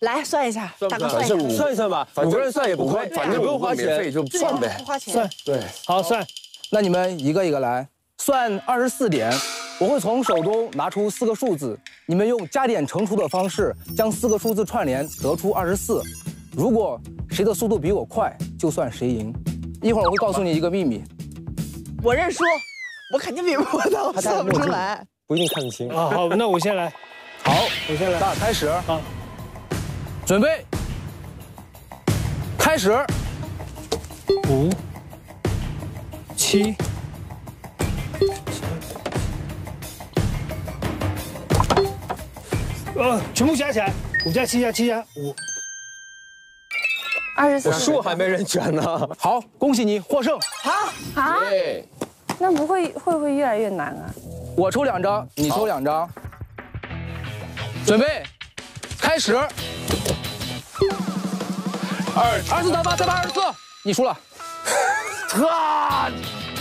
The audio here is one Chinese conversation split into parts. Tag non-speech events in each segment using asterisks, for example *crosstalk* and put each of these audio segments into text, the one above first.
来算一下，大哥算一下，算一算吧，五个人算也不亏，反正不用花钱，就算呗不。花钱。算对，好算。那你们一个一个来，算二十四点。我会从手中拿出四个数字，你们用加减乘除的方式将四个数字串联，得出二十四。如果谁的速度比我快，就算谁赢。一会儿我会告诉你一个秘密。我认输，我肯定比不到，算不出来。不一定看得清。啊好，那我先来，好，我先来。那开始，啊，准备，开始。五、七、呃，全部加起来，五加七加七加五，二十四。数还没认全呢。好，恭喜你获胜。啊？那不会会不会越来越难啊？我抽两张，你抽两张。准备，开始。二二十四打八，再打二十四，你输了。啊！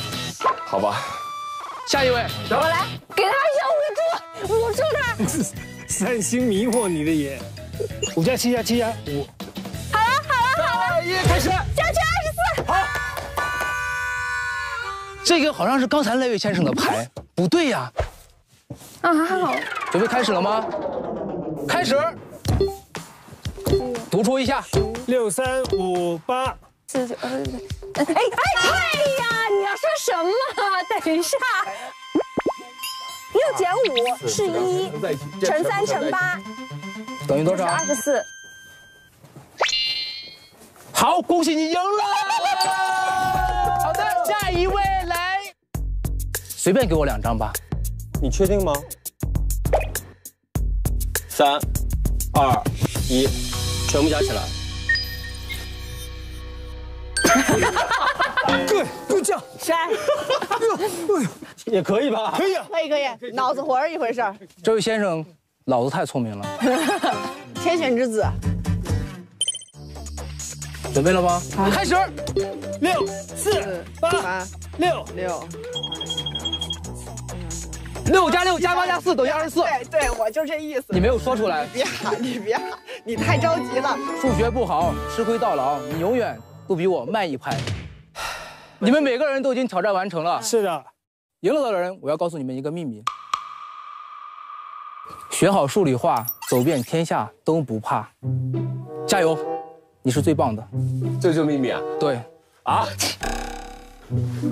*laughs* 好吧，下一位，我来，给他一下捂住，捂住他。*laughs* 三星迷惑你的眼，五加七加七加五，好了好了好了，开始。加起二十四。好这个好像是刚才那位先生的牌，不对呀。啊，还好。准备开始了吗？开始。读出一下。六三五八，四九，呃，哎哎哎呀！你要说什么？等一下，六减五是一，乘三乘八等于多少？是二十四。好，恭喜你赢了。好的，下一位来，随便给我两张吧。你确定吗？三、二、一，全部加起来。*laughs* 对，就这样，筛，*laughs* 也可以吧？可以啊。可以可以，脑子活儿一回事儿，这位先生脑子太聪明了，*laughs* 天选之子。准备了吗？开始。六四八八六，六，*laughs* 六加六加八加四等于二十四。对对，我就这意思。你没有说出来，别喊，你别喊，你太着急了。数学不好，吃亏到老，你永远都比我慢一拍。你们每个人都已经挑战完成了，是的，赢了的人，我要告诉你们一个秘密：学好数理化，走遍天下都不怕。加油，你是最棒的。这就是秘密啊。对，啊？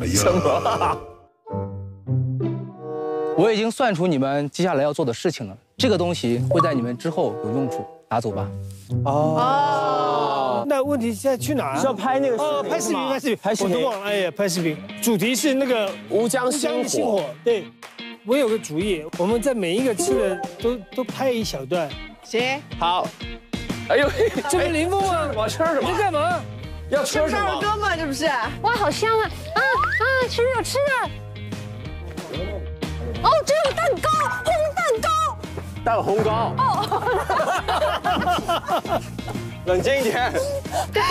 什么？我已经算出你们接下来要做的事情了。这个东西会在你们之后有用处，拿走吧。哦，那问题现在去哪儿啊？是要拍那个视哦，拍视频，吗拍视频，拍视频我都忘了。哎呀，拍视频，主题是那个乌江乌江的星火星火。对，我有个主意，我们在每一个吃的都都拍一小段。行，好。哎呦，*laughs* 这不是林峰吗？我吃什你在么？干嘛？要吃什唱么？歌嘛，这不是？哇，好香啊！啊啊，吃的吃的。哦，只有蛋糕，烘蛋糕。蛋烘糕。哦 *laughs* 冷静一点。对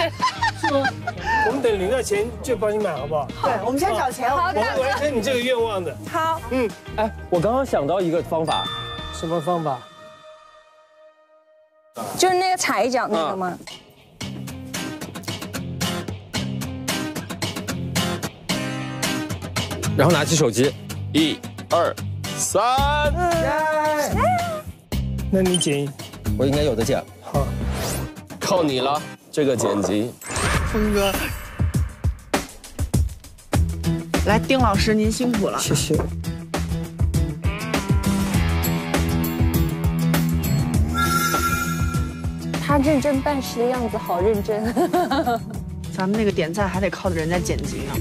我们等领到钱就帮你买，好不好？对，我们先找钱。好的我会完成你这个愿望的。好，嗯哎，我刚刚想到一个方法，什么方法？就是那个踩脚那个吗？然后拿起手机，一、二、三，那你剪，我应该有的剪，好，靠你了。这个剪辑，峰哥，来，丁老师您辛苦了。谢谢。他认真办事的样子好认真。*laughs* 咱们那个点赞还得靠着人家剪辑呢。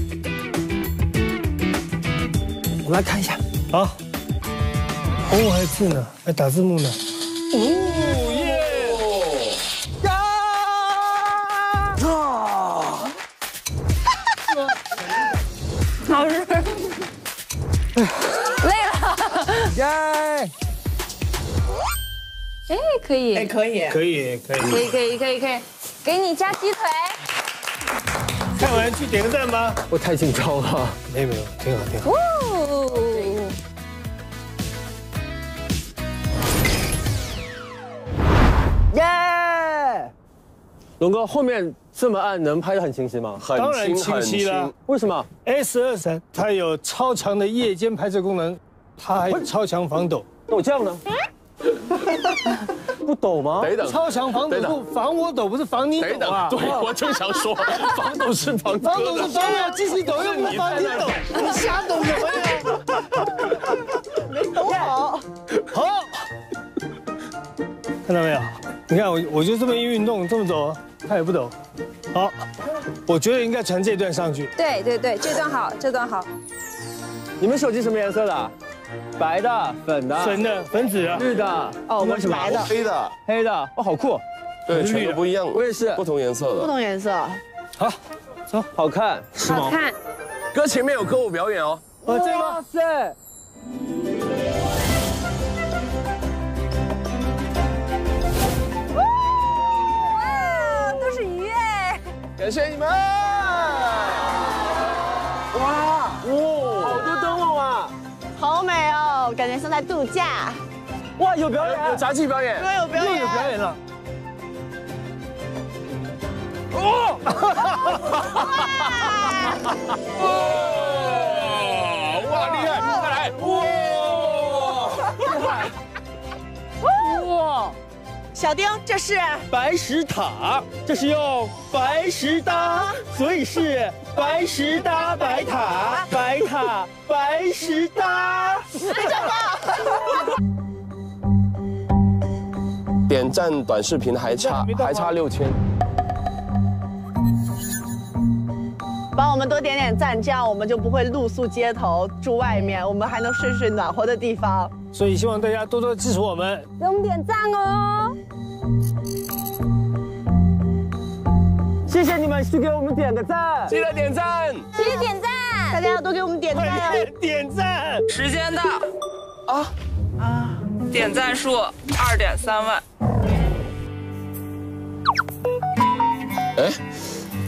我来看一下。好。哦，还有字呢，还打字幕呢。哦耶！老师，累了。耶！哎，可以，哎，可以。可以，可以。可以，可以，可以，可以，给你加鸡腿。看完去点个赞吧。我太紧张了。没有没有，挺好挺好。哦，龙哥，后面这么暗，能拍得很清晰吗？当然很清晰了。为什么？S 二三它有超强的夜间拍摄功能，它还有超强防抖。那我这样呢？*laughs* 不抖吗？等一等，超强防抖防我抖，不是防你抖啊，！对，我就想说，*laughs* 防抖是防防抖是防我继续抖，又不是防你抖，你瞎抖什么你看我我就这么一运动，这么走，他也不抖。好，我觉得应该传这段上去。对对对，这段好，这段好。你们手机什么颜色的？白的、粉的、粉的、粉紫的，绿的、哦，我们是白的，黑的，黑的。哦，好酷！对，全都不一样。我也是不同颜色的不。同颜色。好，走。好看。好看，哥前面有歌舞表演哦。哦，这个哇塞！感谢你们。哇，好多灯笼啊！好美哦，感觉像在度假。哇，有表演有演！杂技表演。对有表演又有演，表演了。哇，小丁，这是白石塔，这是用白石搭，所以是白石搭白塔，白塔白石搭。*laughs* 点赞短视频还差还差六千。帮我们多点点赞，这样我们就不会露宿街头住外面，我们还能睡睡暖和的地方。所以希望大家多多支持我们。给我们点赞哦！谢谢你们，去给我们点个赞。记得点赞。记得点赞，大家要多给我们点赞哦。点赞。时间到。啊啊！点赞数二点三万。哎，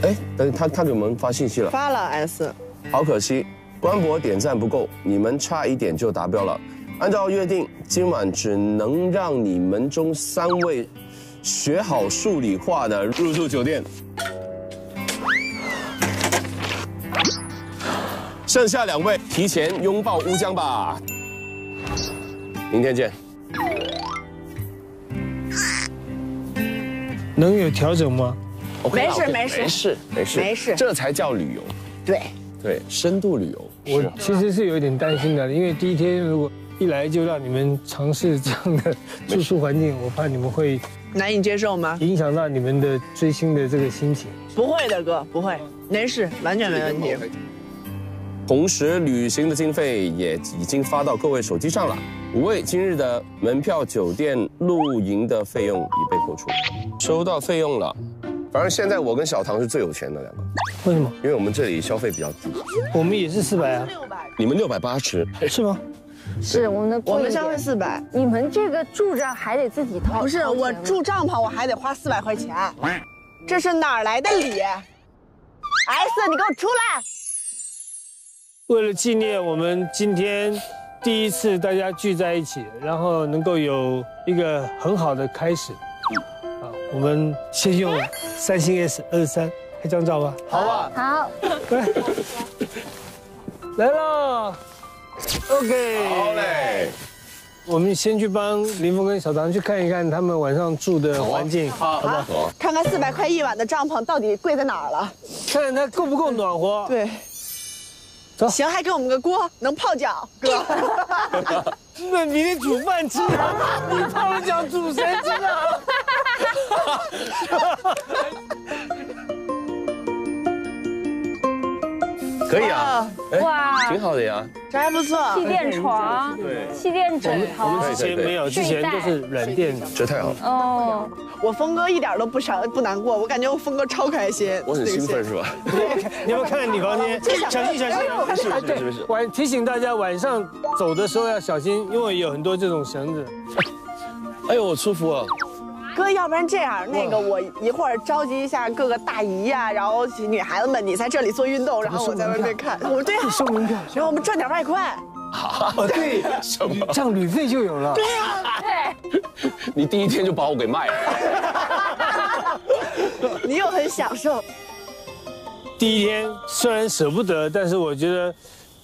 哎，等他他给我们发信息了，发了 S，好可惜，官博点赞不够，你们差一点就达标了。按照约定，今晚只能让你们中三位学好数理化的入住酒店，剩下两位提前拥抱乌江吧。明天见。能有调整吗？没事没事。没事没事。没事。这才叫旅游，对，对，深度旅游。我其实是有一点担心的，因为第一天如果一来就让你们尝试这样的住宿环境，我怕你们会难以接受吗？影响到你们的追星的这个心情。不会的，哥，不会，没事，完全没问题。同时，旅行的经费也已经发到各位手机上了。五位今日的门票、酒店、露营的费用已被扣除，收到费用了。反正现在我跟小唐是最有钱的两个，为什么？因为我们这里消费比较低。我们也是四百啊，六百，你们六百八十，是吗？是我们的我们消费四百。你们这个住着还得自己掏，不是我住帐篷，我还得花四百块钱，这是哪儿来的礼？S，你给我出来！为了纪念我们今天第一次大家聚在一起，然后能够有一个很好的开始，啊，我们先用三星 S 二三拍张照吧。好啊，好，来，*laughs* 来了，OK。好嘞，我们先去帮林峰跟小唐去看一看他们晚上住的环境，好不好？看看四百块一晚的帐篷到底贵在哪儿了？看看它够不够暖和。对，走行，还给我们个锅，能泡脚，哥。*laughs* 那明天煮饭吃啊？你泡了脚煮谁吃啊？*laughs* 可以啊，哎哇挺好的呀。这还不错。气垫床，对，气垫枕头，之前没有，之前都是软垫的。这太好了，哦，我峰哥一点都不伤不难过，我感觉我峰哥超开心。我很兴奋是吧？你要不要看看你房间？小心小心！没事没事没事。晚提醒大家晚上走的时候要小心，因为有很多这种绳子。哎呦，我舒服啊！哥，要不然这样，那个我一会儿召集一下各个大姨呀、然后女孩子们，你在这里做运动，然后我在外面看。我对啊，收门票，然后我们赚点外快。好对，什么？这样旅费就有了。对呀，对你第一天就把我给卖了。*laughs* 你又很享受。第一天虽然舍不得，但是我觉得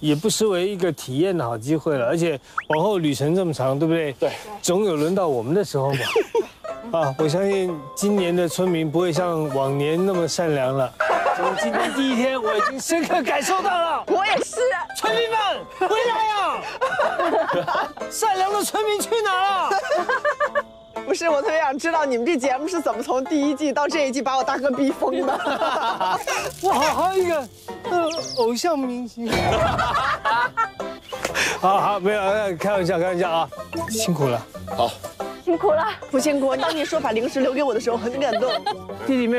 也不失为一个体验的好机会了。而且往后旅程这么长，对不对？对，总有轮到我们的时候嘛。*laughs* 啊，我相信今年的村民不会像往年那么善良了。从今天第一天，我已经深刻感受到了。我也是。村民们，回来呀！*laughs* 善良的村民去哪了？不是，我特别想知道你们这节目是怎么从第一季到这一季把我大哥逼疯的。*laughs* 我好好一个，呃，偶像明星。好好，没有，开玩笑，开玩笑啊，辛苦了。好，辛苦了，不辛苦。当你说把零食留给我的时候，很感动。弟弟妹妹。